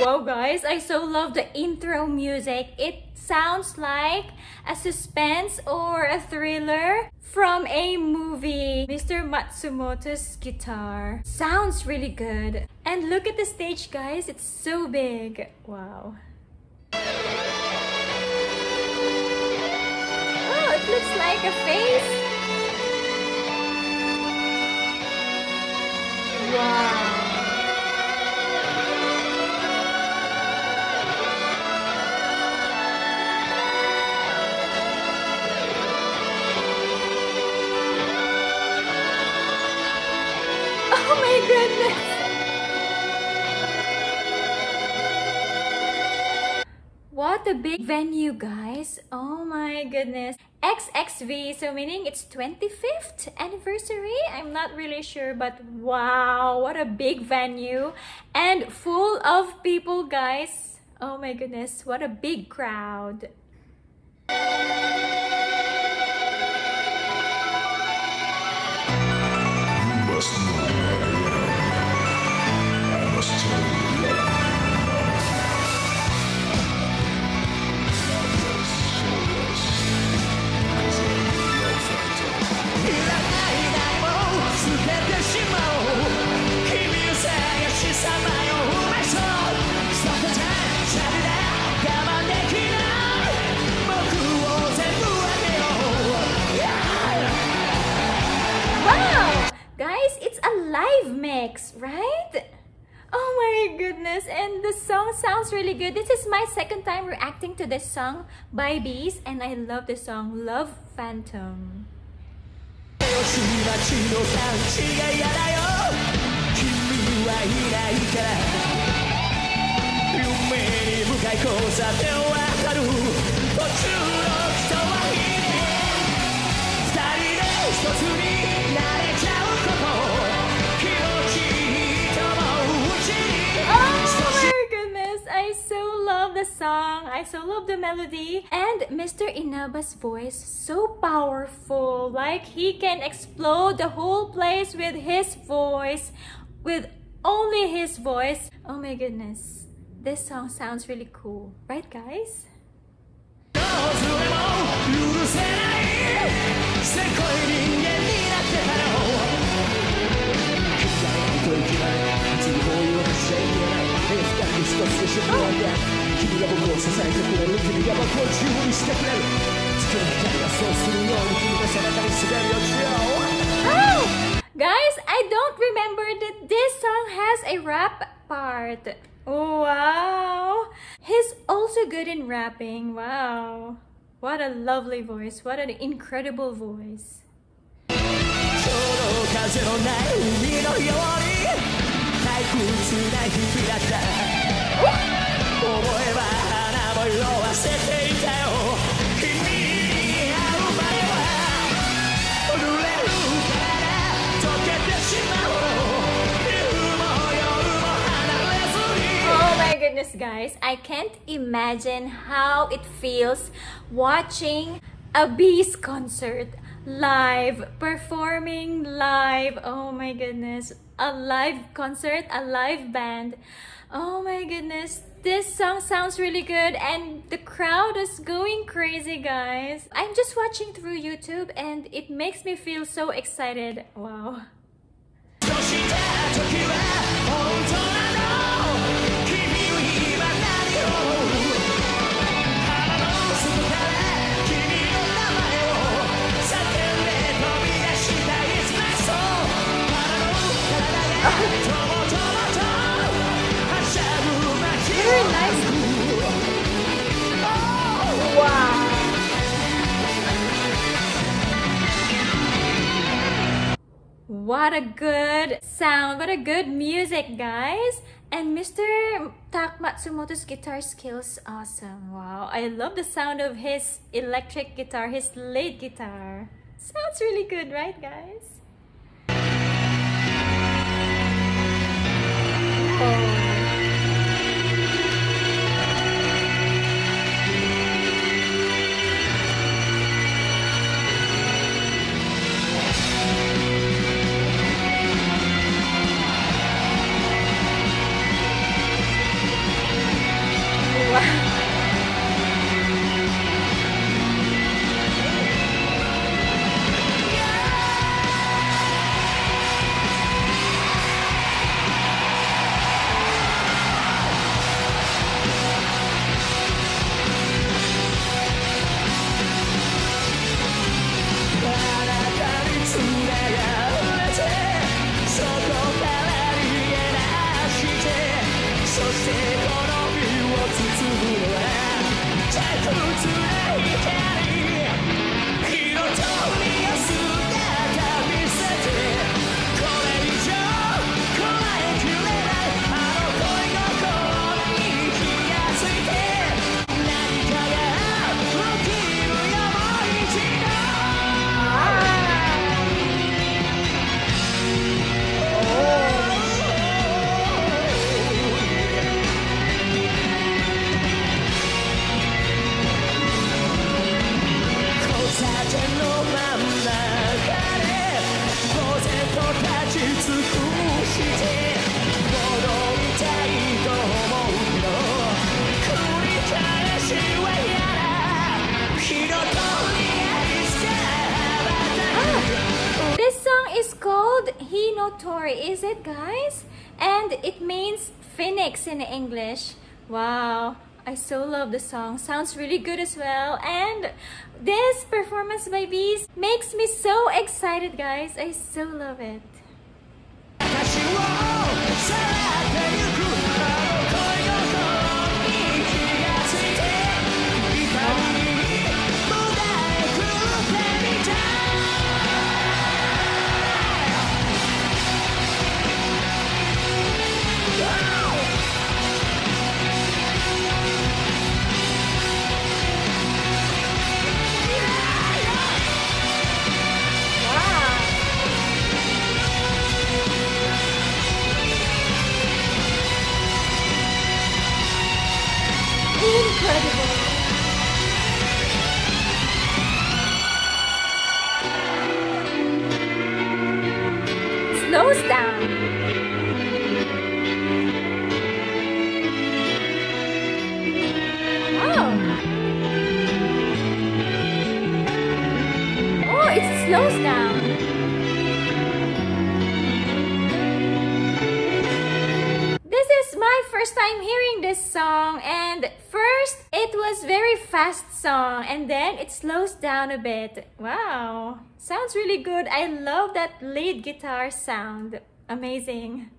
Wow guys, I so love the intro music. It sounds like a suspense or a thriller from a movie. Mr. Matsumoto's guitar sounds really good. And look at the stage guys, it's so big. Wow. Oh, it looks like a face. Wow. Goodness! What a big venue, guys! Oh my goodness. XXV, so meaning it's 25th anniversary? I'm not really sure, but wow, what a big venue. And full of people, guys. Oh my goodness, what a big crowd. To this song by Bees, and I love the song Love Phantom. よし街の勘違いやだよ君はいないから夢に向かい交差点わかる途中の人は二人で一つに song. I so love the melody. And Mr. Inaba's voice, so powerful. Like he can explode the whole place with his voice, with only his voice. Oh my goodness. This song sounds really cool. Right, guys? どうすれも許せないせこい人間になってたの嫌いといけない次も言わなくちゃいけない深く一つでしょ不安だ君が僕を支えてくれる君が僕を自由にしてくれる月の光がそうするように君の背中に滑るよ Joe Oh! Guys, I don't remember that this song has a rap part. Wow. He's also good in rapping. Wow. What a lovely voice. What an incredible voice. ちょうど風のない海のように退屈な日々だった Oh goodness, guys. I can't imagine how it feels watching a B'z concert live, performing live. Oh my goodness. A live concert, a live band. Oh my goodness. This song sounds really good and the crowd is going crazy, guys. I'm just watching through YouTube and it makes me feel so excited. Wow. What a good sound. What a good music, guys. And Mr. Tak Matsumoto's guitar skills awesome. Wow. I love the sound of his electric guitar, his lead guitar. Sounds really good, right, guys? Oh. Ah, is called Hinotori, is it guys? And it means phoenix in English. Wow, I so love the song. Sounds really good as well. And this performance by B'z makes me so excited guys. I so love it. Time hearing this song and first it was very fast song and then it slows down a bit. Wow. Sounds really good. I love that lead guitar sound. Amazing.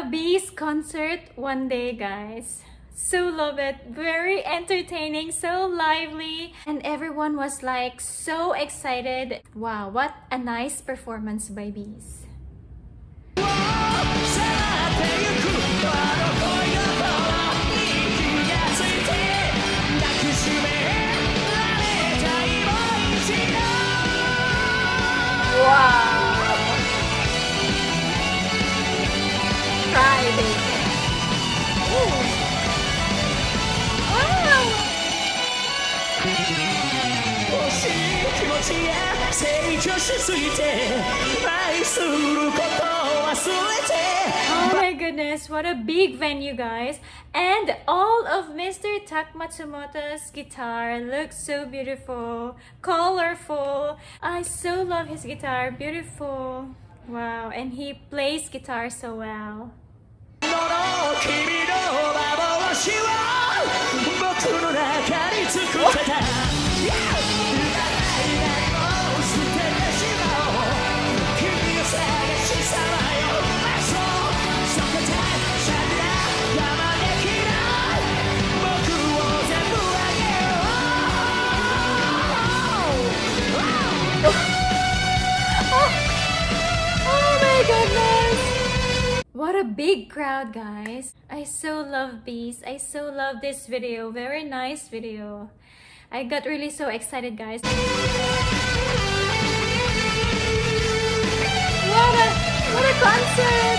A B'z concert one day, guys. So love it. Very entertaining, so lively. And everyone was like so excited. Wow, what a nice performance by B'z. Oh my goodness, what a big venue, guys. And all of Mr. Tak Matsumoto's guitar looks so beautiful, colorful. I so love his guitar, beautiful. Wow, and he plays guitar so well. Big crowd, guys. I so love B'z. I so love this video. Very nice video. I got really so excited, guys. What a, what a concert!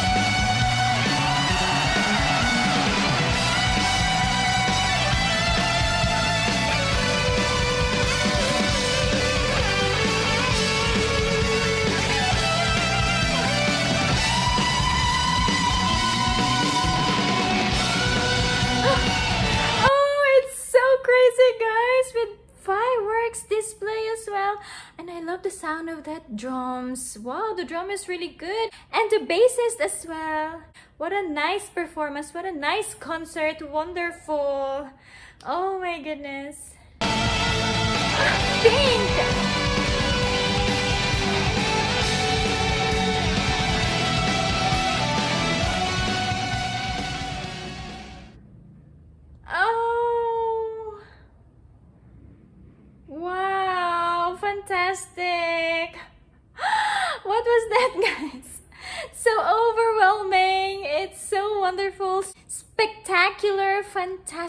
amazing, guys, with fireworks display as well. And I love the sound of that drums. Wow, the drum is really good. And the bassist as well. What a nice performance. What a nice concert. Wonderful. Oh my goodness. Pink!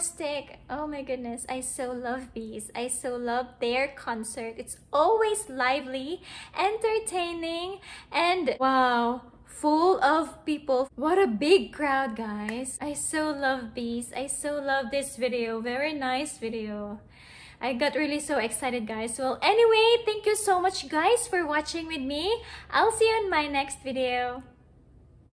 Fantastic. Oh my goodness, I so love B'z. I so love their concert. It's always lively, entertaining, and wow, full of people. What a big crowd, guys. I so love B'z. I so love this video. Very nice video. I got really so excited, guys. Well, anyway, thank you so much, guys, for watching with me. I'll see you in my next video.